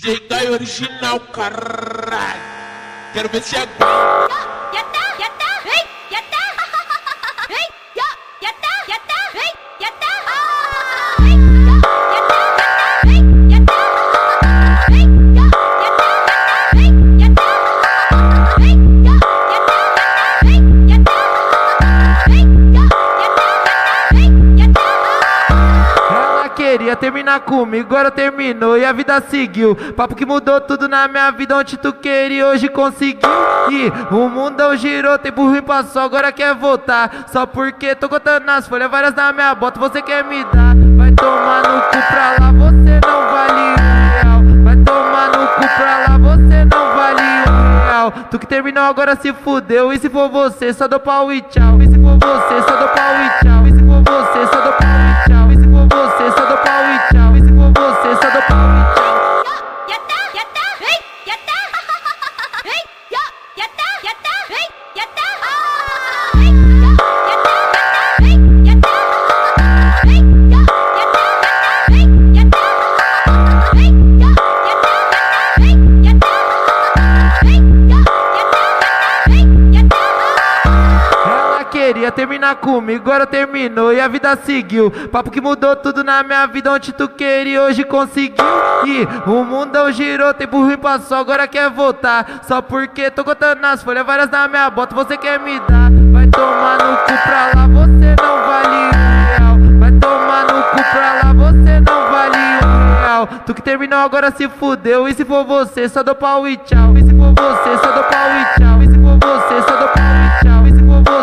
DJ Caio original, caralho. Quero ver se aguenta. Ela queria terminar comigo, agora terminou e a vida seguiu. Papo que mudou tudo na minha vida, onde tu queria hoje conseguiu. E o mundão girou, tempo ruim passou, agora quer voltar. Só porque tô contando nas folhas, várias na minha bota, você quer me dar. Vai tomar no cu pra lá, você não vale real. Vai tomar no cu pra lá, você não vale real. Tu que terminou agora se fudeu, e se for você, só dou pau e tchau. E se for você, só dou pau e tchau. Queria terminar comigo, agora terminou e a vida seguiu. Papo que mudou tudo na minha vida, onde tu queria hoje conseguiu. E o mundão girou, tempo ruim passou, agora quer voltar. Só porque tô contando nas folhas, várias na minha bota, você quer me dar. Vai tomar no cu pra lá, você não vale real. Vai tomar no cu pra lá, você não vale real. Tu que terminou agora se fudeu, e se for você, só dou pau e tchau. E se for você, só dou pau e tchau. E se for você, só dou pau e tchau. E se for você,